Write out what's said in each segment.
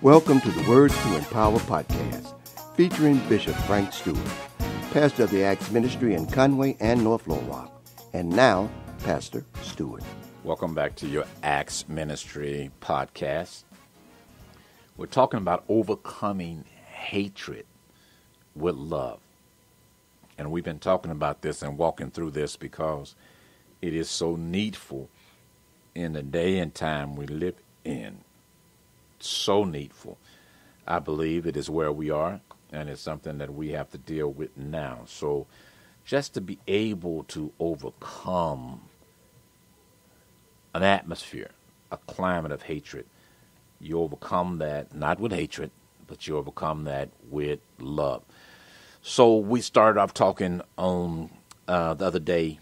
Welcome to the Words to Empower podcast, featuring Bishop Frank Stewart, pastor of the Acts Ministry in Conway and North Little Rock. And now, Pastor Stewart. Welcome back to your Acts Ministry podcast. We're talking about overcoming hatred with love. And we've been talking about this and walking through this because it is so needful in the day and time we live in. So needful. I believe it is where we are, and it's something that we have to deal with now. So, just to be able to overcome an atmosphere, a climate of hatred, you overcome that not with hatred, but you overcome that with love. So, we started off talking on uh, the other day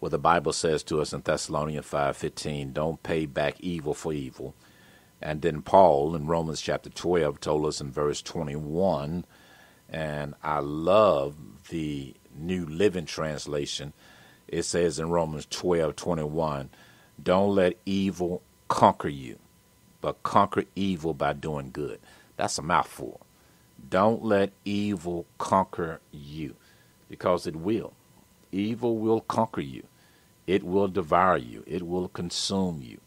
what the Bible says to us in Thessalonians 5:15, don't pay back evil for evil. And then Paul in Romans chapter 12 told us in verse 21, and I love the New Living Translation. It says in Romans 12:21, don't let evil conquer you, but conquer evil by doing good. That's a mouthful. Don't let evil conquer you, because it will. Evil will conquer you. It will devour you. It will consume you.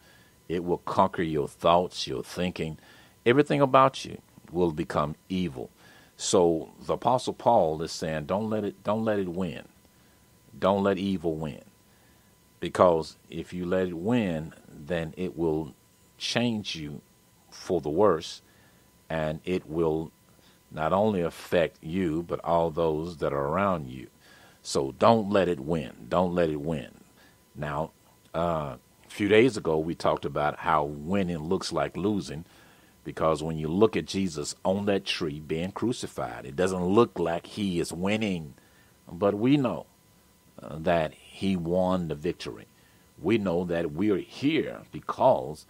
It will conquer your thoughts, your thinking. Everything about you will become evil. So the apostle Paul is saying, don't let it don't let it win. Don't let evil win. Because if you let it win, then it will change you for the worse and it will not only affect you but all those that are around you. So don't let it win. Don't let it win. Now, uh, a few days ago, we talked about how winning looks like losing because when you look at Jesus on that tree being crucified, it doesn't look like he is winning. But we know uh, that he won the victory. We know that we're here because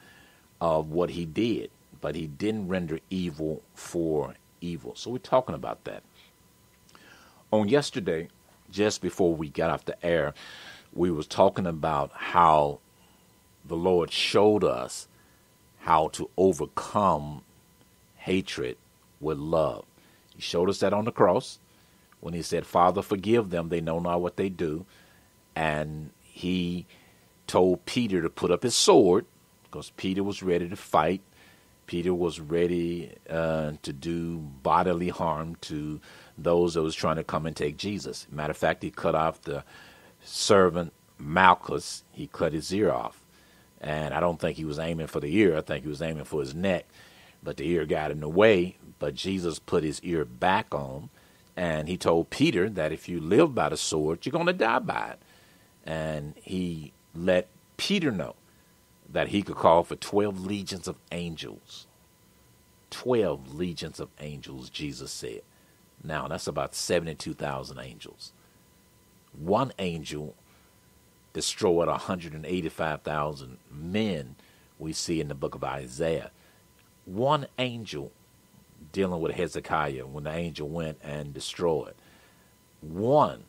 of what he did, but he didn't render evil for evil. So we're talking about that. On yesterday, just before we got off the air, we was talking about how the Lord showed us how to overcome hatred with love. He showed us that on the cross when he said, Father, forgive them, they know not what they do. And he told Peter to put up his sword because Peter was ready to fight. Peter was ready uh, to do bodily harm to those that was trying to come and take Jesus. Matter of fact, he cut off the servant Malchus, he cut his ear off. And I don't think he was aiming for the ear. I think he was aiming for his neck. But the ear got in the way. But Jesus put his ear back on. And he told Peter that if you live by the sword, you're going to die by it. And he let Peter know that he could call for 12 legions of angels. 12 legions of angels, Jesus said. Now, that's about 72,000 angels one angel destroyed 185,000 men we see in the book of Isaiah. One angel dealing with Hezekiah when the angel went and destroyed. One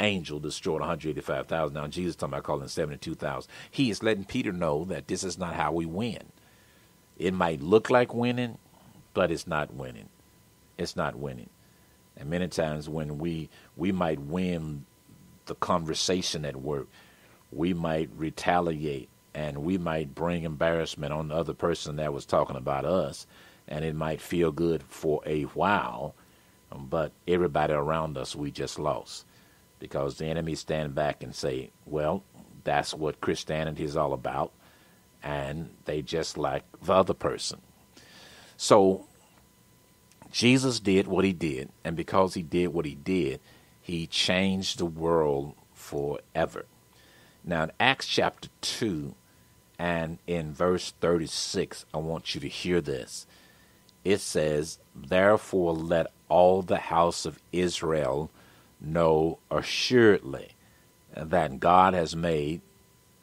angel destroyed 185,000. Now, Jesus talking about calling 72,000. He is letting Peter know that this is not how we win. It might look like winning, but it's not winning. It's not winning. And many times when we we might win the conversation at work, we might retaliate and we might bring embarrassment on the other person that was talking about us, and it might feel good for a while, but everybody around us we just lost because the enemy stand back and say, "Well, that's what Christianity is all about," and they just like the other person. So Jesus did what he did, and because he did what he did, he changed the world forever. Now, in Acts chapter 2 and in verse 36, I want you to hear this. It says, Therefore, let all the house of Israel know assuredly that God has made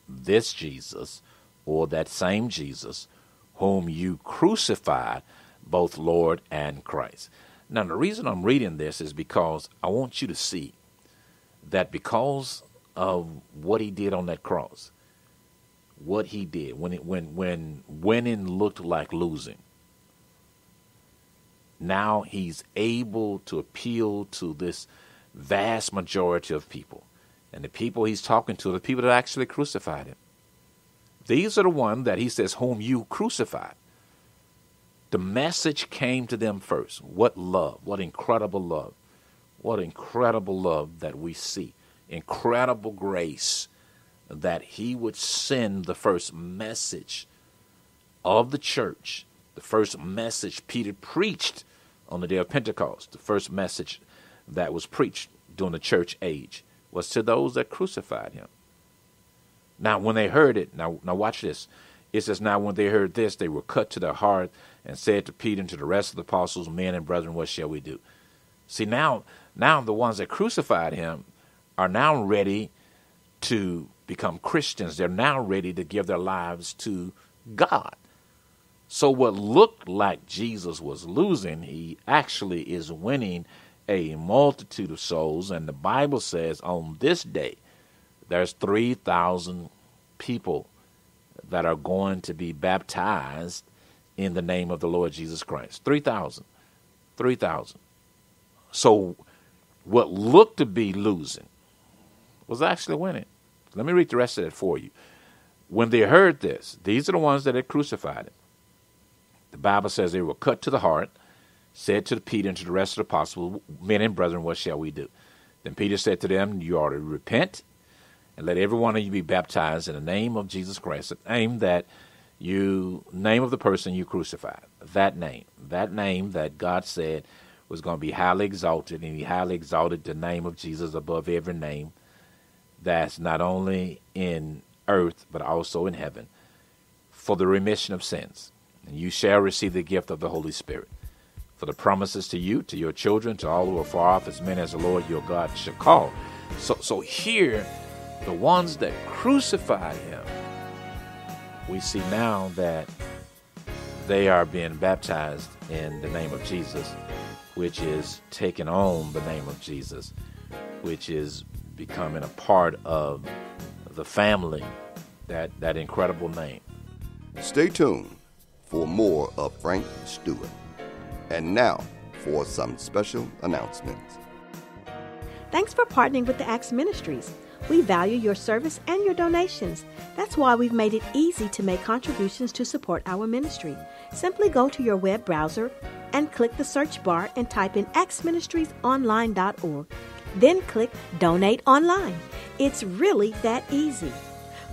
this Jesus, or that same Jesus, whom you crucified, both Lord and Christ. Now, the reason I'm reading this is because I want you to see that because of what he did on that cross, what he did when it when when winning looked like losing, now he's able to appeal to this vast majority of people. And the people he's talking to are the people that actually crucified him. These are the ones that he says, whom you crucified. The message came to them first. What love, what incredible love, what incredible love that we see, incredible grace that he would send the first message of the church, the first message Peter preached on the day of Pentecost, the first message that was preached during the church age was to those that crucified him. Now, when they heard it, now, now watch this. It says, Now when they heard this, they were cut to their heart and said to Peter and to the rest of the apostles, Men and brethren, what shall we do? See, now, now the ones that crucified him are now ready to become Christians. They're now ready to give their lives to God. So, what looked like Jesus was losing, he actually is winning a multitude of souls. And the Bible says on this day, there's 3,000 people that are going to be baptized in the name of the Lord Jesus Christ. 3,000. 3,000. So, what looked to be losing was actually winning. Let me read the rest of it for you. When they heard this, these are the ones that had crucified him. The Bible says they were cut to the heart, said to Peter and to the rest of the apostles, Men and brethren, what shall we do? Then Peter said to them, You ought to repent and let every one of you be baptized in the name of Jesus Christ, the name that you name of the person you crucified. That name. That name that God said was going to be highly exalted, and he highly exalted the name of Jesus above every name that's not only in earth but also in heaven for the remission of sins and you shall receive the gift of the Holy Spirit. For the promises to you, to your children, to all who are far off, as many as the Lord your God shall call. So, so here, the ones that crucified him, we see now that they are being baptized in the name of Jesus, which is taking on the name of Jesus, which is becoming a part of the family, that, that incredible name. Stay tuned for more of Frank Stewart. And now for some special announcements. Thanks for partnering with the Acts Ministries. We value your service and your donations. That's why we've made it easy to make contributions to support our ministry. Simply go to your web browser and click the search bar and type in actsministriesonline.org. Then click Donate Online. It's really that easy.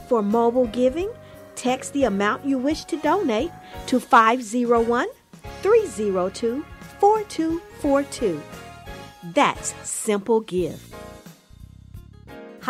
For mobile giving, text the amount you wish to donate to 501 302 4242. That's Simple Give.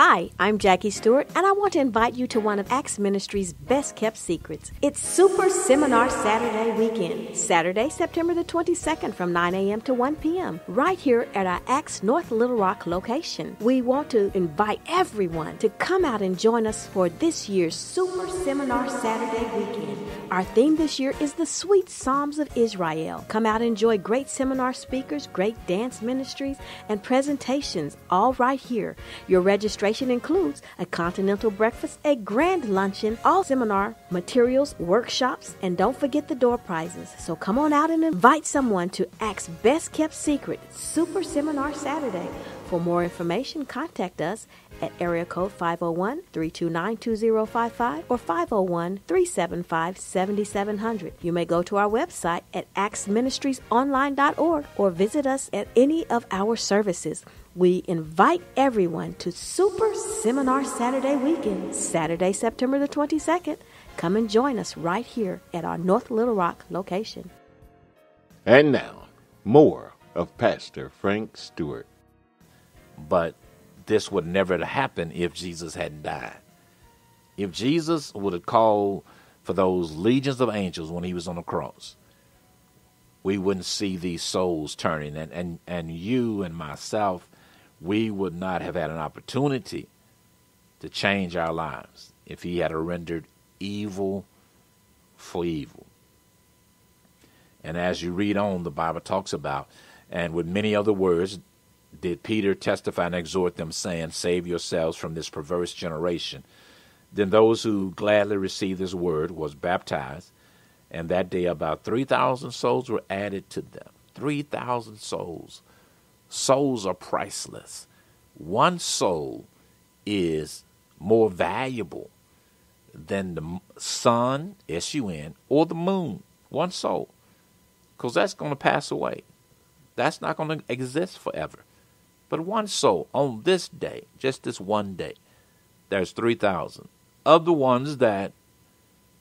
Hi, I'm Jackie Stewart, and I want to invite you to one of Acts Ministries' best kept secrets. It's Super Seminar Saturday weekend, Saturday, September the 22nd from 9 a.m. to 1 p.m., right here at our Acts North Little Rock location. We want to invite everyone to come out and join us for this year's Super Seminar Saturday weekend. Our theme this year is the sweet Psalms of Israel. Come out and enjoy great seminar speakers, great dance ministries, and presentations, all right here. Your registration includes a continental breakfast, a grand luncheon, all seminar materials, workshops, and don't forget the door prizes. So come on out and invite someone to Acts Best Kept Secret Super Seminar Saturday. For more information, contact us at area code 501 329 2055 or 501 375 7700. You may go to our website at actsministriesonline.org or visit us at any of our services. We invite everyone to Super Seminar Saturday weekend, Saturday, September the 22nd. Come and join us right here at our North Little Rock location. And now, more of Pastor Frank Stewart. But this would never have happened if Jesus hadn't died. If Jesus would have called for those legions of angels when he was on the cross, we wouldn't see these souls turning. And, and, and you and myself, we would not have had an opportunity to change our lives if he had rendered evil for evil. And as you read on, the Bible talks about, and with many other words, did Peter testify and exhort them, saying, Save yourselves from this perverse generation. Then those who gladly received his word was baptized, and that day about 3,000 souls were added to them. 3,000 souls. Souls are priceless. One soul is more valuable than the sun, S U N, or the moon. One soul. Because that's going to pass away. That's not going to exist forever. But one soul on this day, just this one day, there's 3,000 of the ones that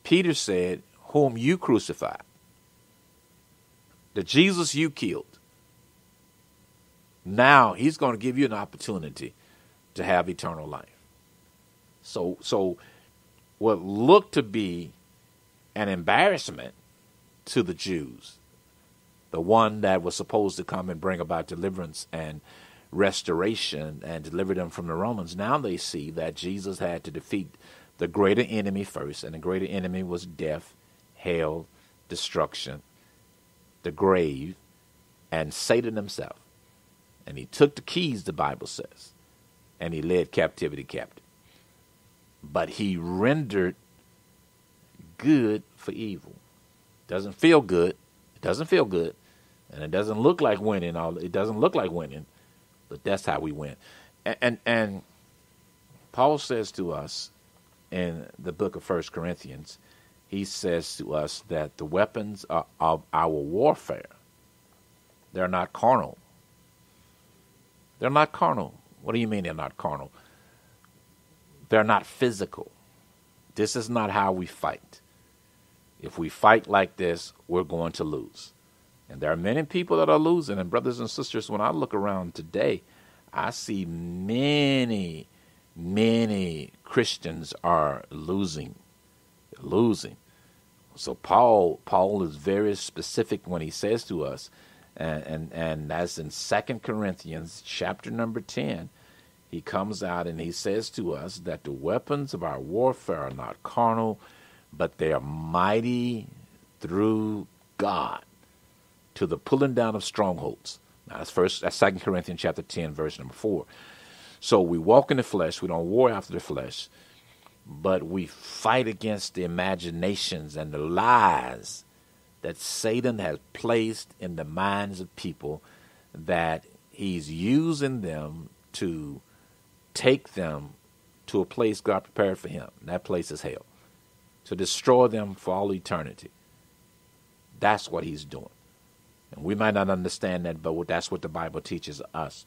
Peter said, whom you crucified, the Jesus you killed. Now he's going to give you an opportunity to have eternal life. So, so what looked to be an embarrassment to the Jews, the one that was supposed to come and bring about deliverance and restoration and deliver them from the Romans, now they see that Jesus had to defeat the greater enemy first, and the greater enemy was death, hell, destruction, the grave, and Satan himself. And he took the keys, the Bible says, and he led captivity captive. But he rendered good for evil. Doesn't feel good. It doesn't feel good. And it doesn't look like winning. It doesn't look like winning, but that's how we win. And and, and Paul says to us in the book of First Corinthians, he says to us that the weapons of our warfare they're not carnal. They're not carnal. What do you mean they're not carnal? They're not physical. This is not how we fight. If we fight like this, we're going to lose. And there are many people that are losing. And, brothers and sisters, when I look around today, I see many, many Christians are losing. Losing. So Paul Paul is very specific when he says to us, and and, and that's in Second Corinthians chapter number ten, he comes out and he says to us that the weapons of our warfare are not carnal, but they are mighty through God to the pulling down of strongholds. Now that's first that's Second Corinthians chapter ten, verse number four. So we walk in the flesh, we don't war after the flesh, but we fight against the imaginations and the lies that Satan has placed in the minds of people that he's using them to take them to a place God prepared for him. And that place is hell. To destroy them for all eternity. That's what he's doing. And we might not understand that, but that's what the Bible teaches us.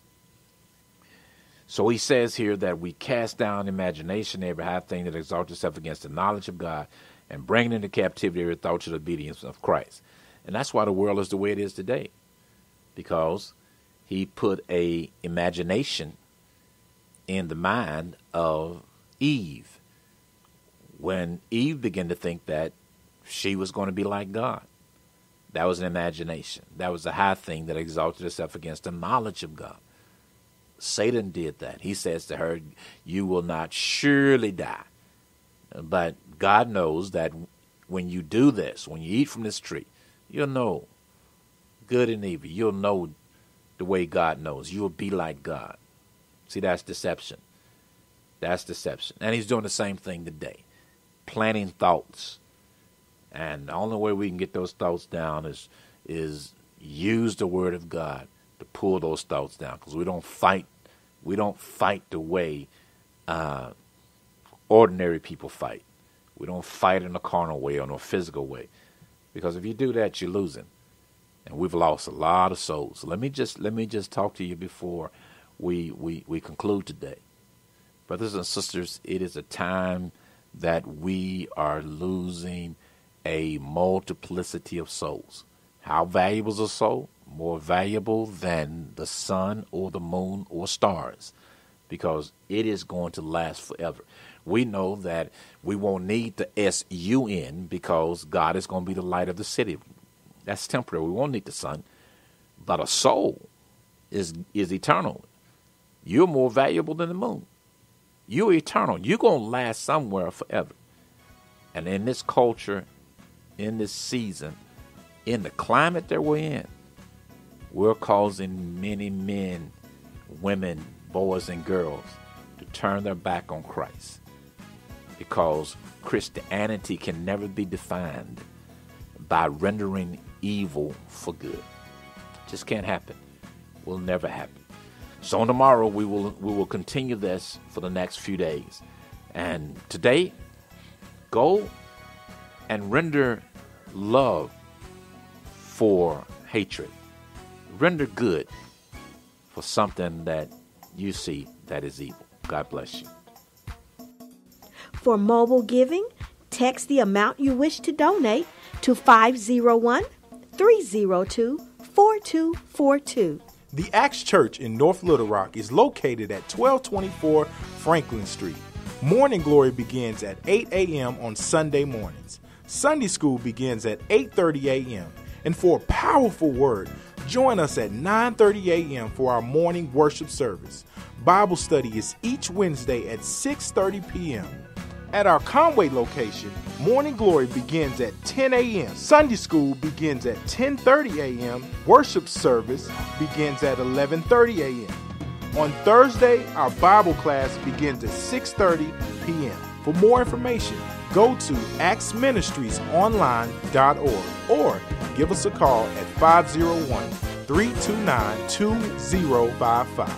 So he says here that we cast down imagination, every high thing that exalts itself against the knowledge of God, and bring into captivity every thought to the obedience of Christ. And that's why the world is the way it is today. Because he put a imagination in the mind of Eve. When Eve began to think that she was going to be like God. That was an imagination. That was a high thing that exalted itself against the knowledge of God. Satan did that. He says to her, You will not surely die. But God knows that when you do this, when you eat from this tree, you'll know good and evil. You'll know the way God knows. You'll be like God. See, that's deception. That's deception. And he's doing the same thing today, planting thoughts and the only way we can get those thoughts down is is use the word of God to pull those thoughts down because we don't fight we don't fight the way uh, ordinary people fight. We don't fight in a carnal way or in a physical way because if you do that, you're losing, and we've lost a lot of souls. So let me just let me just talk to you before we we we conclude today, brothers and sisters. It is a time that we are losing a multiplicity of souls. How valuable is a soul? More valuable than the sun or the moon or stars because it is going to last forever. We know that we won't need the S U N because God is going to be the light of the city. That's temporary. We won't need the sun. But a soul is is eternal. You're more valuable than the moon. You're eternal. You're going to last somewhere forever. And in this culture in this season, in the climate that we're in, we're causing many men, women, boys, and girls to turn their back on Christ because Christianity can never be defined by rendering evil for good. Just can't happen. Will never happen. So tomorrow we will we will continue this for the next few days. And today, go and render love for hatred. Render good for something that you see that is evil. God bless you. For mobile giving, text the amount you wish to donate to 501 302 4242. The Acts Church in North Little Rock is located at 1224 Franklin Street. Morning glory begins at 8 a.m. on Sunday mornings. Sunday school begins at 8:30 a.m. And for a powerful word, join us at 9:30 a.m. for our morning worship service. Bible study is each Wednesday at 6:30 p.m. At our Conway location, Morning Glory begins at 10 a.m. Sunday school begins at 10:30 a.m. Worship service begins at 11:30 a.m. On Thursday, our Bible class begins at 6:30 p.m. For more information, go to actsministriesonline.org or give us a call at 501-329-2055.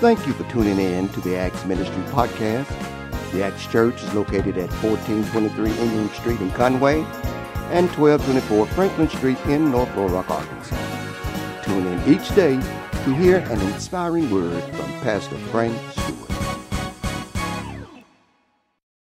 Thank you for tuning in to the Acts Ministry Podcast. The Acts Church is located at 1423 Indian Street in Conway and 1224 Franklin Street in North Little Rock, Arkansas. Tune in each day to hear an inspiring word from Pastor Frank Stewart.